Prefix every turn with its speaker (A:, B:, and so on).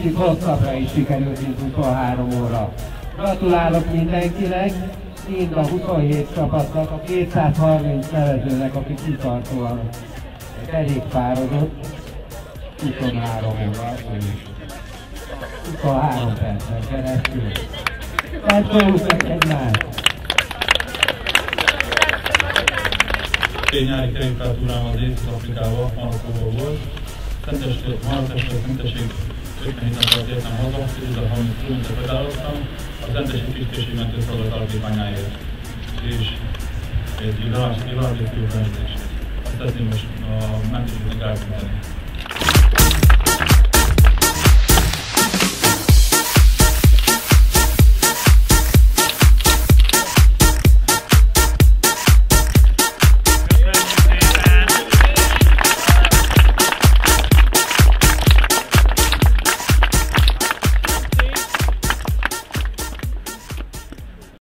A: kicsit hosszabbra is sikerült, mint 23 óra. Gratulálok mindenkinek, mind a 27 csapatnak, a 230 nevezőnek, aki kitartóan kerékpározott. 23 óra, 23 percen keresztül. Tartózunk egymást!
B: Én nyári kerékpártúrám az Észak-Afrikába, Marokkóból volt. Szentes, Marrakesről szenteség 50 napot értem haza, 2030 km pedáloztam, a szentesi tisztésig mentőszolgálat alapítványáért. És egy világos, világos jó Azt szeretném most a mentősöknek elküldeni.